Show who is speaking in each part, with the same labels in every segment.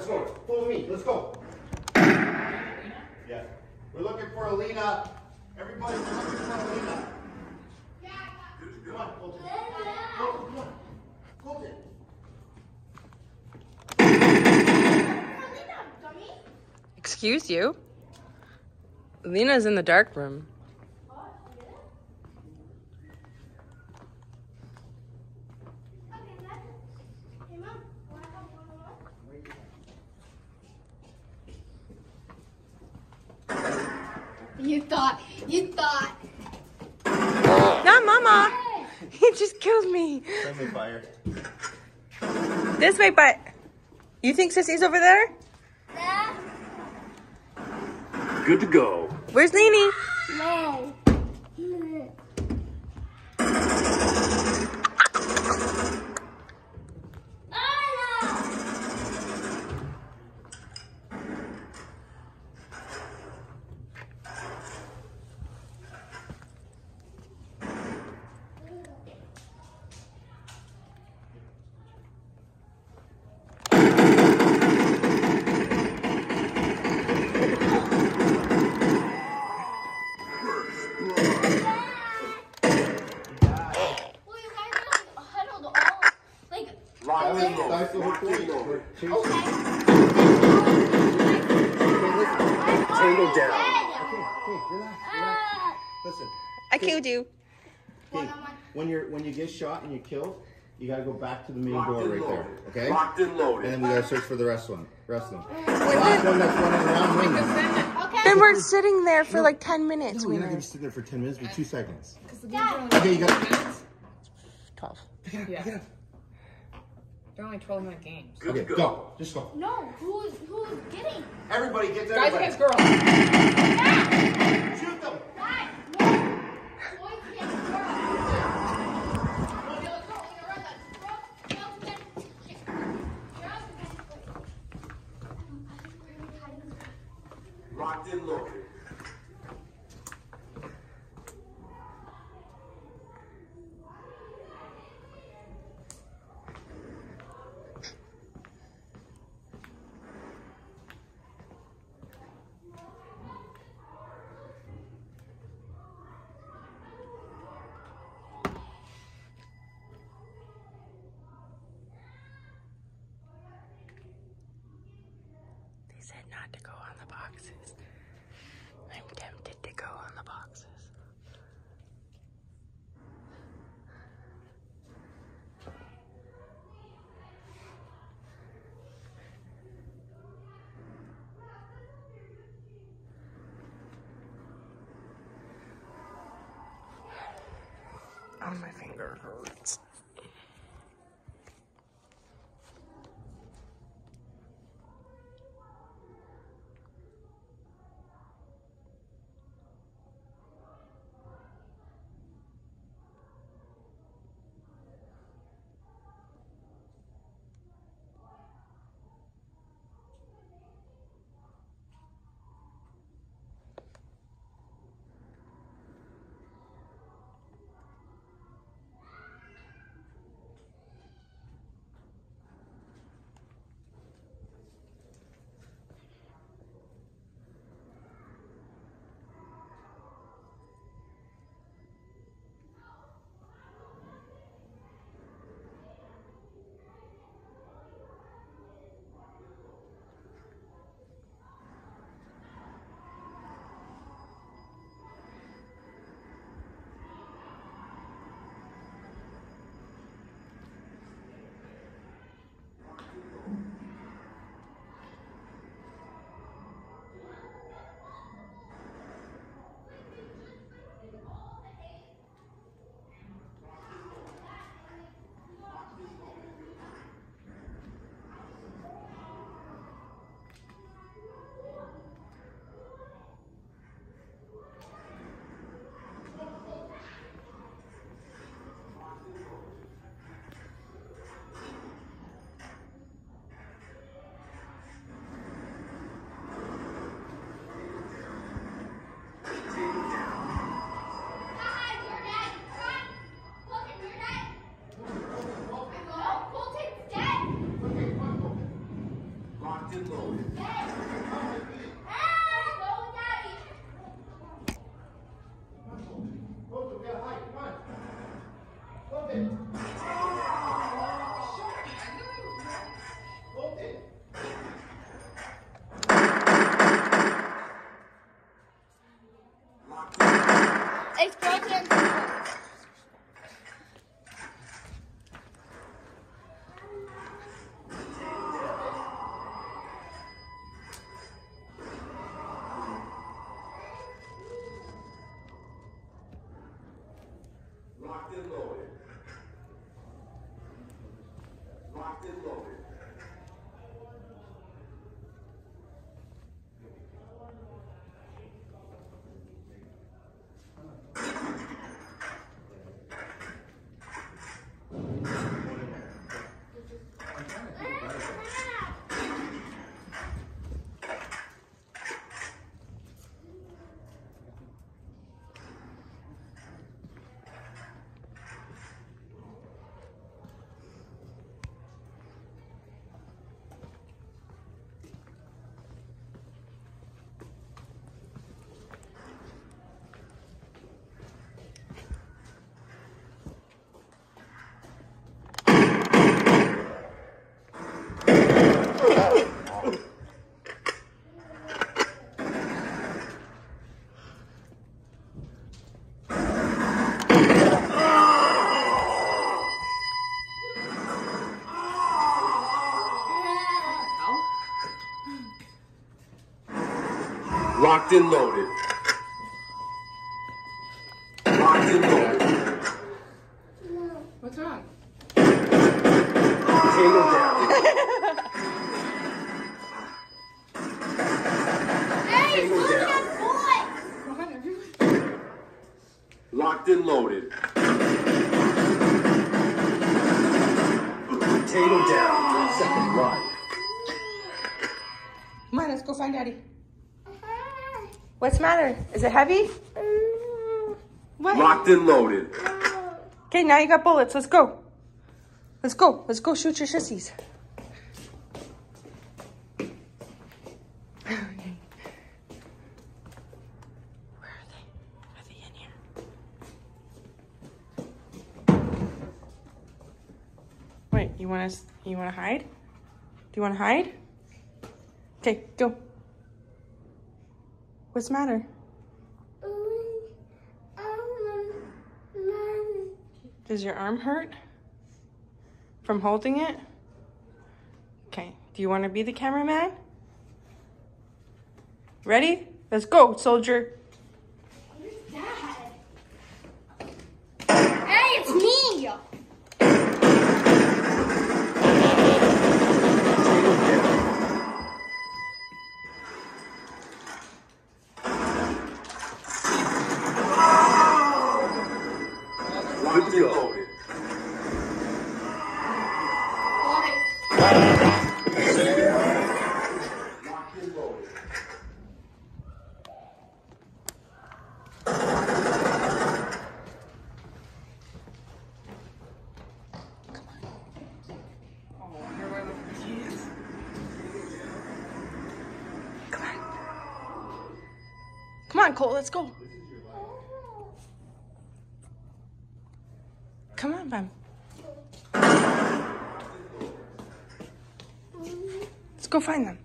Speaker 1: let's go. Follow me. Let's go. Yeah. We're looking for Alina. Everybody, we're looking for Alina. Come on, Colton. Colton, come on. Colton.
Speaker 2: Excuse you? Lena's in the dark room.
Speaker 3: You thought, you thought.
Speaker 2: Not mama! He just killed me.
Speaker 1: Friendly fire.
Speaker 2: This way, but you think Sissy's over there?
Speaker 4: Good to go.
Speaker 2: Where's Nene?
Speaker 3: No. Well, you guys are huddled all like.
Speaker 4: Lock
Speaker 1: That
Speaker 4: and
Speaker 1: was-
Speaker 4: load.
Speaker 1: that's the whole
Speaker 4: Lock
Speaker 1: point.
Speaker 4: and load.
Speaker 1: We're
Speaker 3: Okay.
Speaker 4: Tango down.
Speaker 1: Okay, okay, relax, relax. Listen.
Speaker 2: I killed you.
Speaker 1: Okay, when you're when you get shot and you're killed, you gotta go back to the main
Speaker 4: Locked
Speaker 1: door
Speaker 4: and
Speaker 1: right there. Okay?
Speaker 4: Locked and
Speaker 1: And then we gotta search for the rest one. Rest of them. The last one that's running around winging.
Speaker 3: Okay.
Speaker 2: Then we're sitting there for like 10 minutes.
Speaker 1: No, you're not gonna sit there for ten minutes, but two seconds.
Speaker 3: Dad.
Speaker 1: Okay, you got
Speaker 2: 12.
Speaker 1: pick it up, pick it up.
Speaker 5: They're only 12 minute games.
Speaker 4: Good
Speaker 1: Okay,
Speaker 4: to go.
Speaker 1: go. Just go.
Speaker 3: No. Who's who's getting?
Speaker 1: Everybody get there.
Speaker 5: Guys against girls.
Speaker 1: Shoot them.
Speaker 3: Dad. No. Boys against girls. Okay, let's go. We're gonna run that. Girls, girls against- girls against-
Speaker 4: Locked and loaded.
Speaker 2: They said not to go on the boxes. I'm tempted to go on the boxes. Oh, my finger hurts.
Speaker 4: Locked and loaded. Locked and loaded.
Speaker 5: What's wrong?
Speaker 4: Tango down.
Speaker 3: Hey,
Speaker 4: Tango
Speaker 3: look
Speaker 4: down.
Speaker 3: at boy.
Speaker 5: Come on, everyone.
Speaker 4: Locked and loaded. Tango down. Second life.
Speaker 2: Come on, let's go find daddy. What's the matter? Is it heavy? Mm, what?
Speaker 4: Locked and loaded.
Speaker 2: Okay, now you got bullets. Let's go. Let's go. Let's go shoot your sissies. Are they? In here? Wait, you want to you want to hide? Do you want to hide? Okay, go. What's the matter? Does your arm hurt from holding it? Okay. Do you want to be the cameraman? Ready? Let's go, soldier.
Speaker 3: Hey, it's me.
Speaker 2: On, Cole, let's go. Come on, Bam. Let's go find them.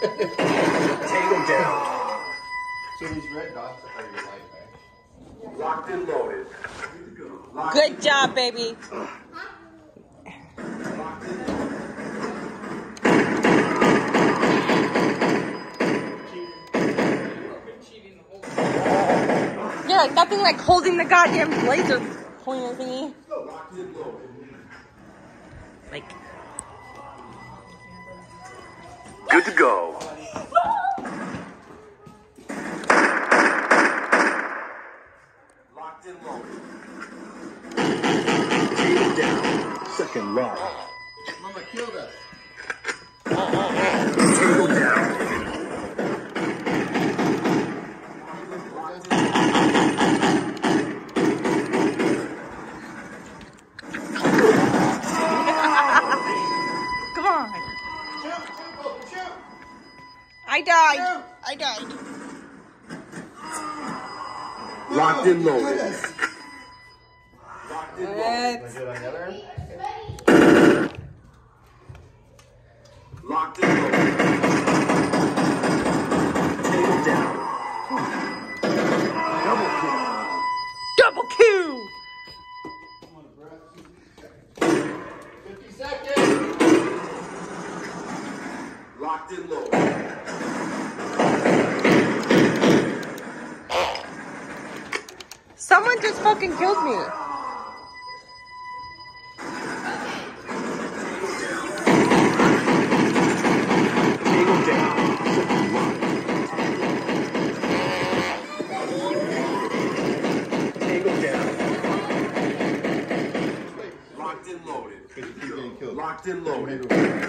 Speaker 4: Tango down.
Speaker 1: So these red dots are your life, eh?
Speaker 4: Locked and loaded. Locked
Speaker 2: Good job, baby.
Speaker 5: Cheating the whole
Speaker 2: Yeah, nothing like holding the goddamn laser pointer thingy. Like,
Speaker 4: Good to go. Locked and loaded. Tango down. Second life.
Speaker 1: Mama killed us. Oh, oh,
Speaker 2: I died. I died.
Speaker 4: Locked and
Speaker 1: Look at
Speaker 4: loaded.
Speaker 1: this.
Speaker 4: Locked and loaded.
Speaker 2: Let's
Speaker 1: Do it on the other end.
Speaker 4: Locked and loaded. Tango down. Double kill.
Speaker 2: double kill.
Speaker 1: Come on, Brett. 50 seconds.
Speaker 4: Locked and loaded.
Speaker 2: Someone just fucking killed me.
Speaker 4: Tango down. Second down. Locked and loaded.
Speaker 1: Keep getting killed.
Speaker 4: Locked and loaded.
Speaker 1: Tango
Speaker 4: Tango down.